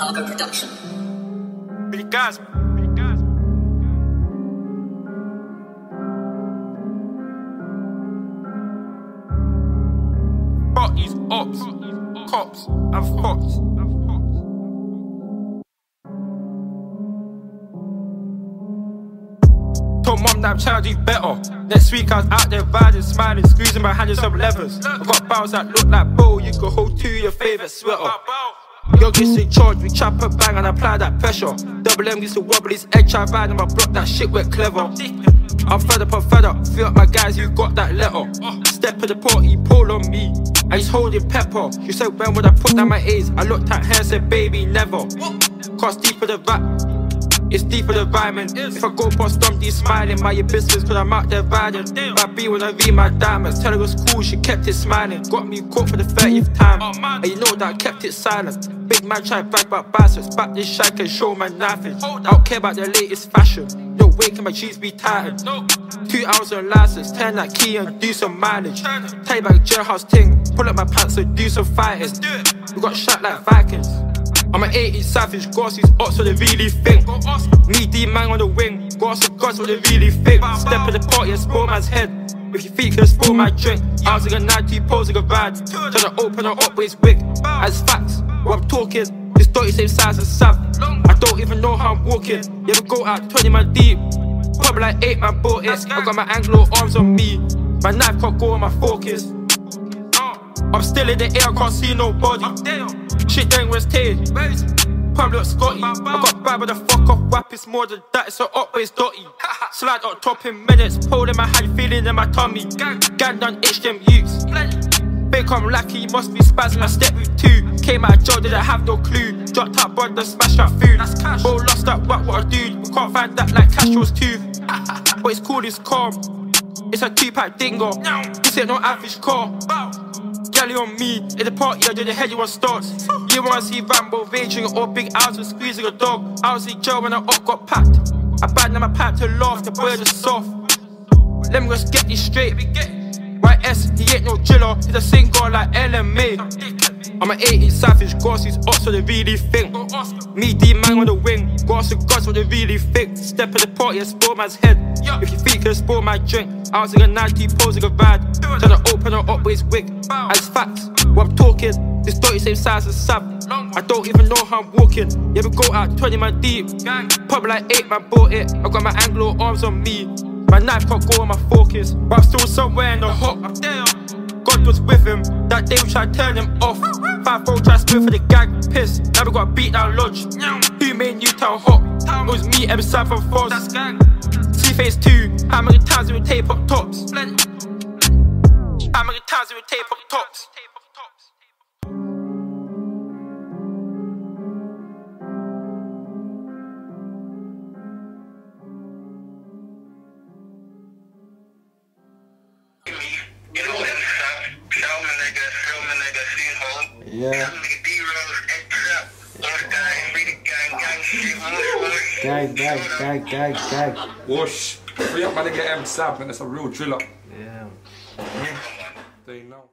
Argo Production. Gas. Fuck these ops, cops, and fops. Told mom that to do better. Next week I was out there vibing, smiling, squeezing my hand in some levers. I got bows that look like bow, you could hold to your favorite sweater. Youngest in charge, we chop a bang and apply that pressure. Double M used to wobble his egg, try ride on my block, that shit went clever. I'm fed up, I'm fed up, feel up my guys who got that letter. Step in the party, pull on me. I just holding pepper. She said, when would I put down my A's? I looked at her and said, baby, never. Cause deep for the rap, it's deeper the rhyming. If I go past these smiling. My business, cause I'm out there riding. My B when I read my diamonds. Tell her it was cool, she kept it smiling. Got me caught for the 30th time. And you know that I kept it silent. Big man try to brag about bastards. Back this shack and show my nothing. I don't care about the latest fashion. No way can my jeans be tightened. Two hours on license, turn that key and do some mileage. Tell you about the jailhouse thing. Pull up my pants and do some fighting. We got shot like Vikings. I'm an 80s savage, got these ops what they really think. Me, D man on the wing, some guns what they really think. Step in the party and spoil man's head. If you think you spoil my drink, I was like a 90 posing a ride. Trying to open her up with his wig. As facts, what I'm talking, this dirty same size as Sav. I don't even know how I'm walking. You ever go out 20 man deep? Probably like 8 man bought it. I got my Anglo arms on me. My knife can't go where my fork is. I'm still in the air, I can't see nobody. Shit then was. Probably up Scotty. I got bad with the fuck off rap, it's more than that, it's a up waist dotty. Slide up top in minutes, pull in my hand, feeling in my tummy. Gang done itch them youths. Think I'm lucky, must be spazzing, I step with two. Came out of jail, didn't have no clue. Dropped out, brother, smashed out food. Bro, lost that whack, what I do. We can't find that like cash Castro's tooth. But it's cool, it's calm. It's a two pack dingo. This ain't no average car. Galley on me, in the party, I do the head you want starts. You wanna see Rambo raging or big hours with squeezing a dog. I was in jail when I up got packed. I bad now my pipe to laugh, the bird is soft. Let me just get this straight. YS, he ain't no driller, he's a singer like LMA. I'm an 80s savage, got these ops so they really think. Me, D man on the wing, some guns so they really think. Step in the party and spoil man's head. If you think you can spoil my drink, I was in a 90 posing a ride. Trying to open her up with his wig. As facts, what I'm talking, this dirty same size as Sav. I don't even know how I'm walking. You ever go out 20 man deep? Probably like 8 man bought it. I got my Anglo arms on me. My knife can't go where my fork is. But I'm still somewhere in the hot. Was with him. That day we tried to turn him off. Five four try split for the gang. Piss. Now we got beat down lodge. Who made Newtown hot? It was me, M Sam from Foz. C phase 2. How many times we tape up tops? How many times we tape up tops? Yeah. Some nigga D-Rose, X-Up, North Guy, free the gang, gang shit, whoosh, whoosh. Gag, gag, gag, gag, gag. Whoosh. Free up my nigga M Sab, man. That's a real driller. Yeah. There you know.